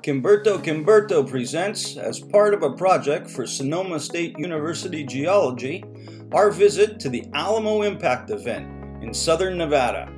Kimberto Kimberto presents, as part of a project for Sonoma State University Geology, our visit to the Alamo Impact Event in southern Nevada.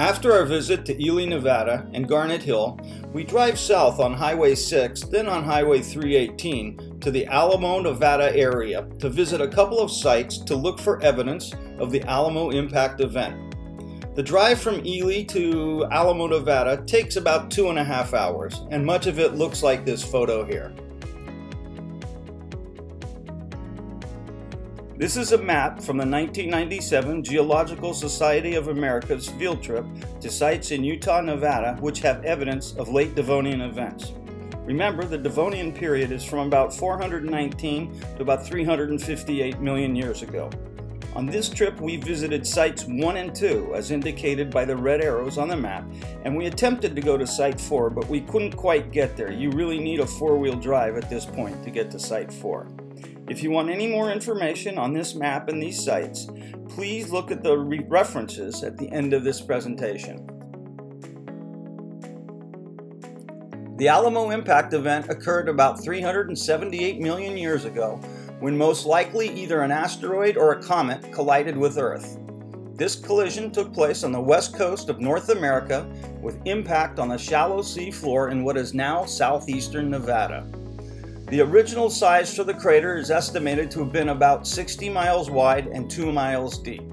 After our visit to Ely, Nevada and Garnet Hill, we drive south on Highway 6, then on Highway 318 to the Alamo, Nevada area to visit a couple of sites to look for evidence of the Alamo Impact Event. The drive from Ely to Alamo, Nevada takes about two and a half hours, and much of it looks like this photo here. This is a map from the 1997 Geological Society of America's field trip to sites in Utah, Nevada, which have evidence of late Devonian events. Remember, the Devonian period is from about 419 to about 358 million years ago. On this trip, we visited sites 1 and 2, as indicated by the red arrows on the map, and we attempted to go to site 4, but we couldn't quite get there. You really need a four-wheel drive at this point to get to site 4. If you want any more information on this map and these sites, please look at the re references at the end of this presentation. The Alamo impact event occurred about 378 million years ago when most likely either an asteroid or a comet collided with Earth. This collision took place on the west coast of North America with impact on the shallow sea floor in what is now southeastern Nevada. The original size for the crater is estimated to have been about 60 miles wide and 2 miles deep.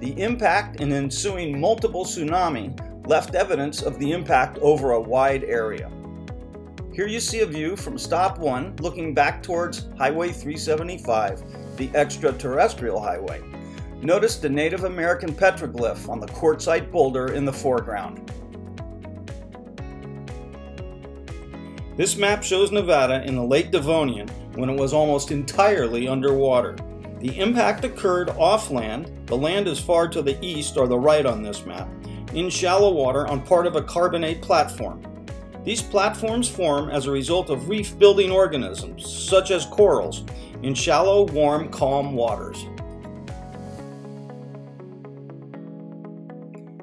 The impact and ensuing multiple tsunami left evidence of the impact over a wide area. Here you see a view from stop 1 looking back towards Highway 375, the extraterrestrial highway. Notice the Native American petroglyph on the quartzite boulder in the foreground. This map shows Nevada in the late Devonian when it was almost entirely underwater. The impact occurred off land, the land is far to the east or the right on this map, in shallow water on part of a carbonate platform. These platforms form as a result of reef-building organisms, such as corals, in shallow, warm, calm waters.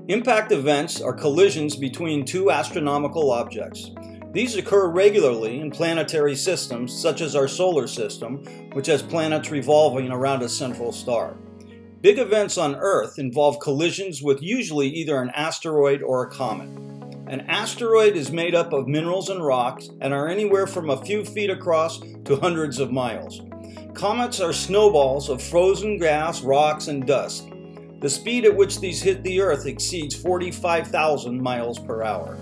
Impact events are collisions between two astronomical objects. These occur regularly in planetary systems, such as our solar system, which has planets revolving around a central star. Big events on Earth involve collisions with usually either an asteroid or a comet. An asteroid is made up of minerals and rocks and are anywhere from a few feet across to hundreds of miles. Comets are snowballs of frozen gas, rocks, and dust. The speed at which these hit the Earth exceeds 45,000 miles per hour.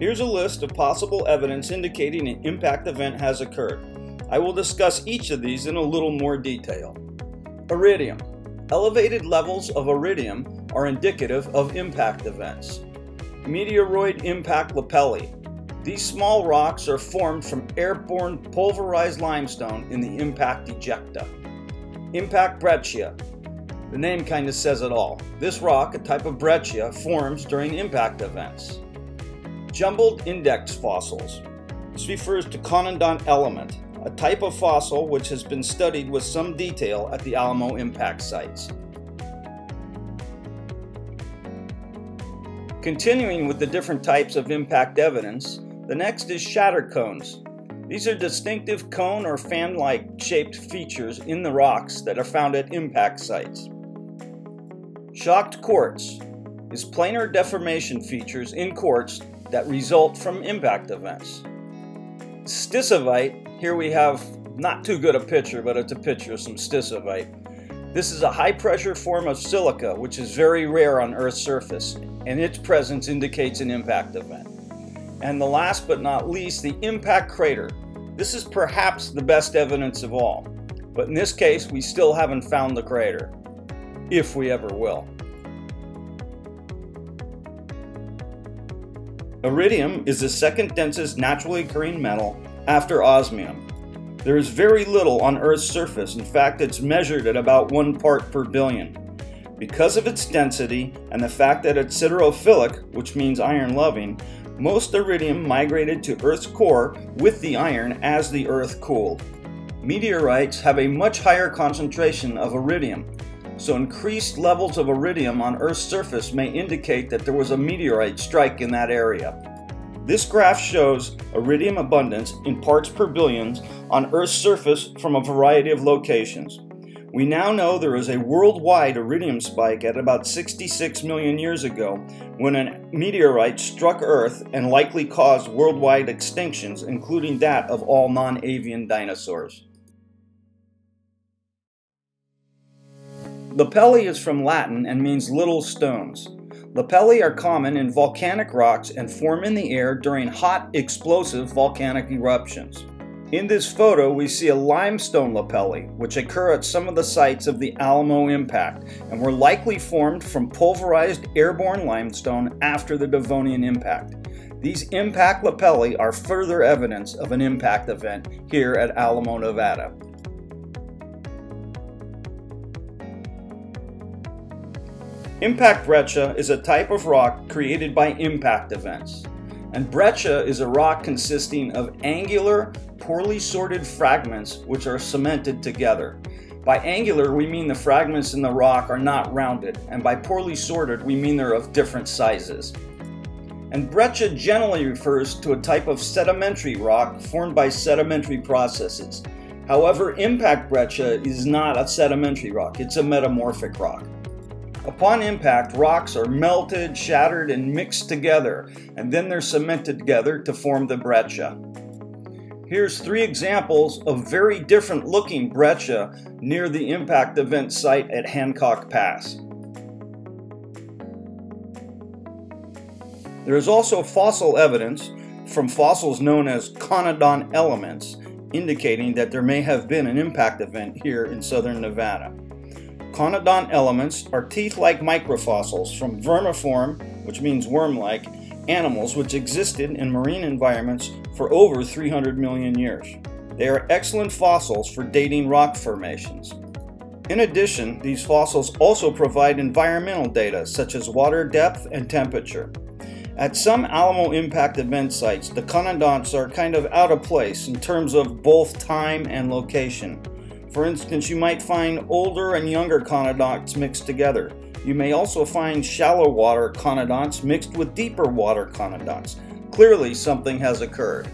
Here's a list of possible evidence indicating an impact event has occurred. I will discuss each of these in a little more detail. Iridium. Elevated levels of iridium are indicative of impact events. Meteoroid impact lapilli. These small rocks are formed from airborne pulverized limestone in the impact ejecta. Impact breccia. The name kind of says it all. This rock, a type of breccia, forms during impact events. Jumbled index fossils. This refers to conodont element, a type of fossil which has been studied with some detail at the Alamo impact sites. Continuing with the different types of impact evidence, the next is shatter cones. These are distinctive cone or fan-like shaped features in the rocks that are found at impact sites. Shocked quartz is planar deformation features in quartz that result from impact events. Stishovite here we have not too good a picture, but it's a picture of some stishovite. This is a high pressure form of silica, which is very rare on Earth's surface, and its presence indicates an impact event. And the last but not least, the impact crater. This is perhaps the best evidence of all, but in this case, we still haven't found the crater, if we ever will. Iridium is the second densest naturally occurring metal after osmium. There is very little on Earth's surface, in fact it's measured at about one part per billion. Because of its density and the fact that it's siderophilic, which means iron-loving, most iridium migrated to Earth's core with the iron as the Earth cooled. Meteorites have a much higher concentration of iridium, so increased levels of iridium on Earth's surface may indicate that there was a meteorite strike in that area. This graph shows iridium abundance in parts per billions on Earth's surface from a variety of locations. We now know there is a worldwide iridium spike at about 66 million years ago when a meteorite struck Earth and likely caused worldwide extinctions, including that of all non avian dinosaurs. The Lapilli is from Latin and means little stones. Lapilli are common in volcanic rocks and form in the air during hot, explosive volcanic eruptions. In this photo, we see a limestone lapilli, which occur at some of the sites of the Alamo impact and were likely formed from pulverized airborne limestone after the Devonian impact. These impact lapilli are further evidence of an impact event here at Alamo, Nevada. Impact breccia is a type of rock created by impact events. And breccia is a rock consisting of angular, poorly sorted fragments which are cemented together. By angular, we mean the fragments in the rock are not rounded, and by poorly sorted, we mean they're of different sizes. And breccia generally refers to a type of sedimentary rock formed by sedimentary processes. However, impact breccia is not a sedimentary rock, it's a metamorphic rock. Upon impact, rocks are melted, shattered, and mixed together, and then they're cemented together to form the breccia. Here's three examples of very different looking breccia near the impact event site at Hancock Pass. There is also fossil evidence from fossils known as conodont elements indicating that there may have been an impact event here in southern Nevada. Conodont elements are teeth-like microfossils from vermiform, which means worm-like, animals which existed in marine environments for over 300 million years. They are excellent fossils for dating rock formations. In addition, these fossils also provide environmental data such as water depth and temperature. At some Alamo impact event sites, the conodonts are kind of out of place in terms of both time and location. For instance, you might find older and younger conodonts mixed together. You may also find shallow water conodonts mixed with deeper water conodonts. Clearly, something has occurred.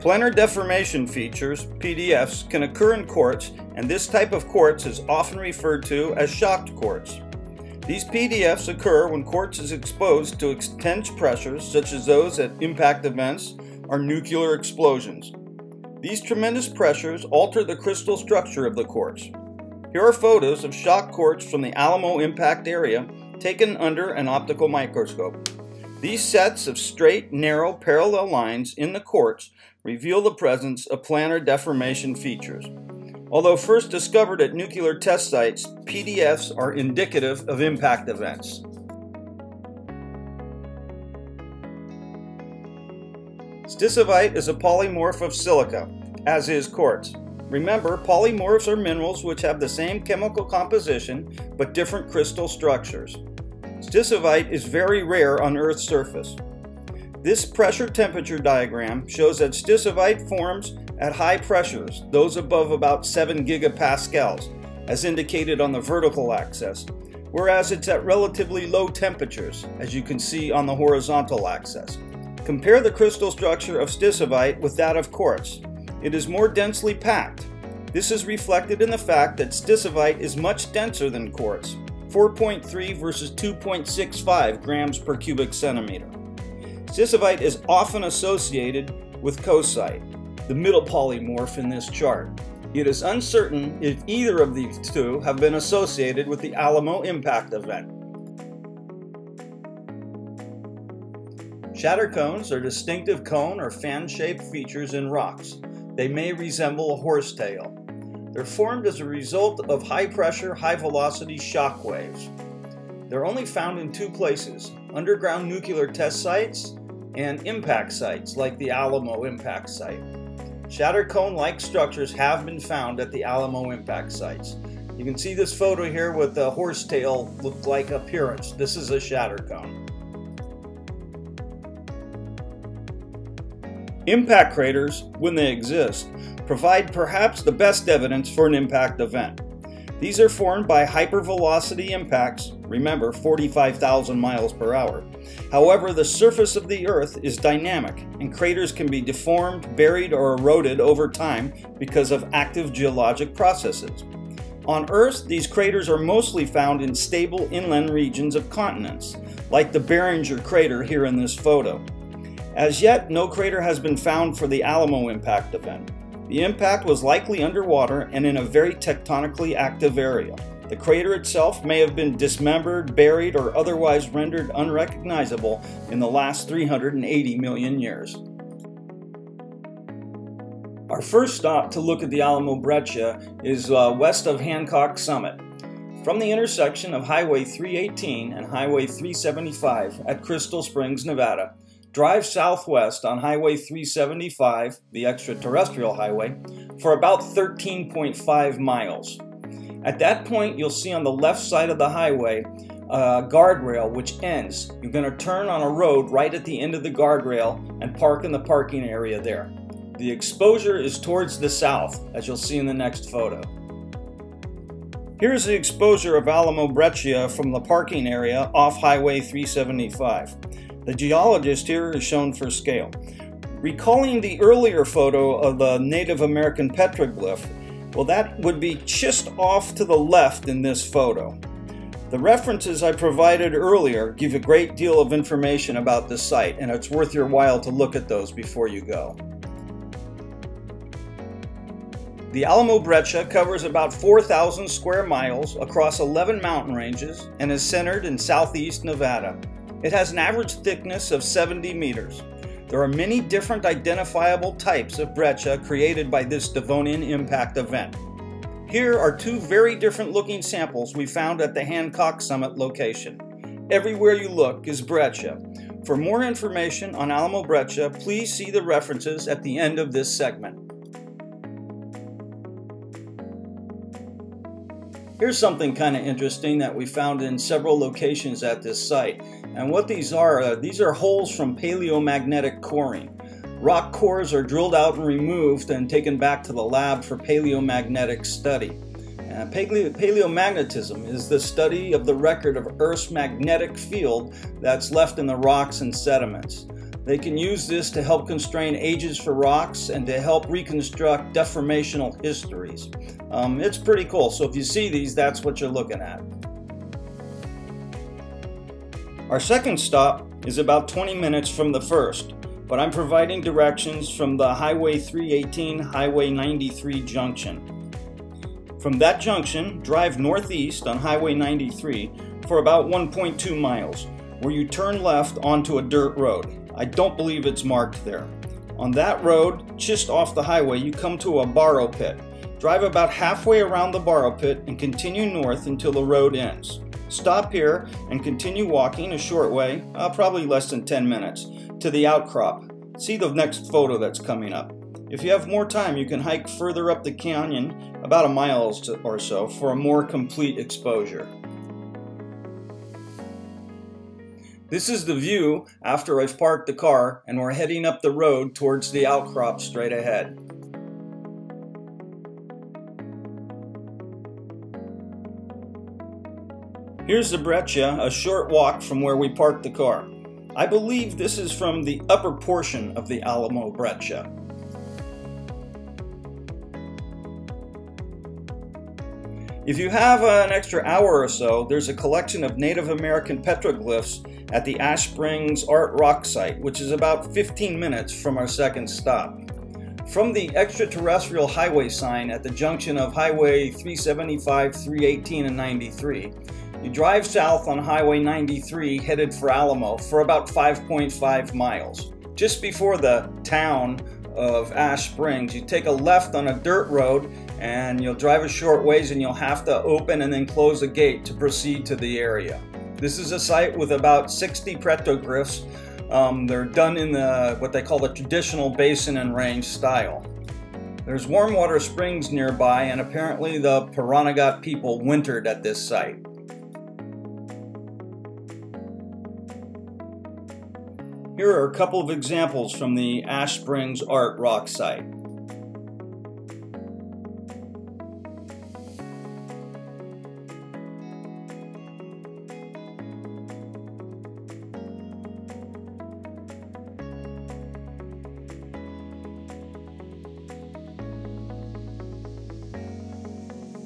Planar deformation features, PDFs, can occur in quartz, and this type of quartz is often referred to as shocked quartz. These PDFs occur when quartz is exposed to intense pressures, such as those at impact events or nuclear explosions. These tremendous pressures alter the crystal structure of the quartz. Here are photos of shock quartz from the Alamo impact area taken under an optical microscope. These sets of straight, narrow, parallel lines in the quartz reveal the presence of planar deformation features. Although first discovered at nuclear test sites, PDFs are indicative of impact events. Stishovite is a polymorph of silica, as is quartz. Remember, polymorphs are minerals which have the same chemical composition but different crystal structures. Stishovite is very rare on Earth's surface. This pressure temperature diagram shows that stishovite forms at high pressures, those above about 7 gigapascals, as indicated on the vertical axis, whereas it's at relatively low temperatures, as you can see on the horizontal axis. Compare the crystal structure of stishovite with that of quartz. It is more densely packed. This is reflected in the fact that stishovite is much denser than quartz, 4.3 versus 2.65 grams per cubic centimeter. Stishovite is often associated with coesite, the middle polymorph in this chart. It is uncertain if either of these two have been associated with the Alamo impact event. Shatter cones are distinctive cone or fan-shaped features in rocks. They may resemble a horsetail. They're formed as a result of high-pressure, high-velocity shock waves. They're only found in two places, underground nuclear test sites and impact sites like the Alamo impact site. Shatter cone-like structures have been found at the Alamo impact sites. You can see this photo here with the horsetail look-like appearance. This is a shatter cone. Impact craters, when they exist, provide perhaps the best evidence for an impact event. These are formed by hypervelocity impacts, remember 45,000 miles per hour. However, the surface of the Earth is dynamic, and craters can be deformed, buried, or eroded over time because of active geologic processes. On Earth, these craters are mostly found in stable inland regions of continents, like the Barringer crater here in this photo. As yet, no crater has been found for the Alamo impact event. The impact was likely underwater and in a very tectonically active area. The crater itself may have been dismembered, buried, or otherwise rendered unrecognizable in the last 380 million years. Our first stop to look at the Alamo Breccia is uh, west of Hancock Summit. From the intersection of Highway 318 and Highway 375 at Crystal Springs, Nevada, drive southwest on Highway 375, the extraterrestrial highway, for about 13.5 miles. At that point, you'll see on the left side of the highway a guardrail which ends. You're going to turn on a road right at the end of the guardrail and park in the parking area there. The exposure is towards the south, as you'll see in the next photo. Here's the exposure of Alamo Breccia from the parking area off Highway 375. The geologist here is shown for scale. Recalling the earlier photo of the Native American petroglyph, well that would be just off to the left in this photo. The references I provided earlier give a great deal of information about the site and it's worth your while to look at those before you go. The Alamo Breccia covers about 4,000 square miles across 11 mountain ranges and is centered in southeast Nevada. It has an average thickness of 70 meters. There are many different identifiable types of breccia created by this Devonian impact event. Here are two very different looking samples we found at the Hancock Summit location. Everywhere you look is breccia. For more information on Alamo Breccia, please see the references at the end of this segment. Here's something kind of interesting that we found in several locations at this site. And what these are, uh, these are holes from paleomagnetic coring. Rock cores are drilled out and removed and taken back to the lab for paleomagnetic study. Uh, paleo paleomagnetism is the study of the record of Earth's magnetic field that's left in the rocks and sediments. They can use this to help constrain ages for rocks and to help reconstruct deformational histories. Um, it's pretty cool. So if you see these, that's what you're looking at. Our second stop is about 20 minutes from the first, but I'm providing directions from the Highway 318 Highway 93 junction. From that junction, drive northeast on Highway 93 for about 1.2 miles, where you turn left onto a dirt road. I don't believe it's marked there. On that road, just off the highway, you come to a borrow pit. Drive about halfway around the borrow pit and continue north until the road ends. Stop here and continue walking a short way, uh, probably less than 10 minutes, to the outcrop. See the next photo that's coming up. If you have more time, you can hike further up the canyon, about a mile or so, for a more complete exposure. This is the view after I've parked the car and we're heading up the road towards the outcrop straight ahead. Here's the Breccia, a short walk from where we parked the car. I believe this is from the upper portion of the Alamo Breccia. If you have an extra hour or so, there's a collection of Native American petroglyphs at the Ash Springs Art Rock site, which is about 15 minutes from our second stop. From the extraterrestrial highway sign at the junction of Highway 375, 318, and 93, you drive south on Highway 93 headed for Alamo for about 5.5 miles. Just before the town of Ash Springs, you take a left on a dirt road and you'll drive a short ways and you'll have to open and then close a gate to proceed to the area. This is a site with about 60 petroglyphs. Um, they're done in the what they call the traditional basin and range style. There's warm water springs nearby and apparently the Pahranagat people wintered at this site. Here are a couple of examples from the Ash Springs Art Rock site.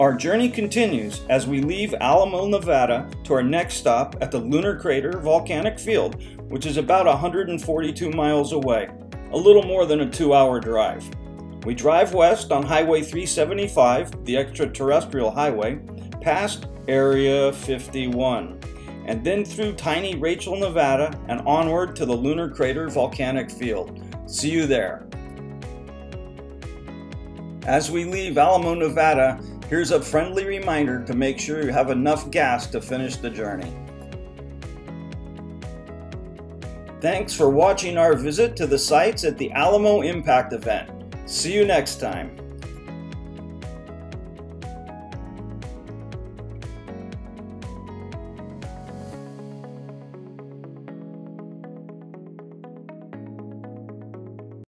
Our journey continues as we leave Alamo, Nevada to our next stop at the Lunar Crater Volcanic Field, which is about 142 miles away, a little more than a two hour drive. We drive west on Highway 375, the extraterrestrial highway, past Area 51, and then through tiny Rachel, Nevada, and onward to the Lunar Crater Volcanic Field. See you there. As we leave Alamo, Nevada, Here's a friendly reminder to make sure you have enough gas to finish the journey. Thanks for watching our visit to the sites at the Alamo Impact event. See you next time.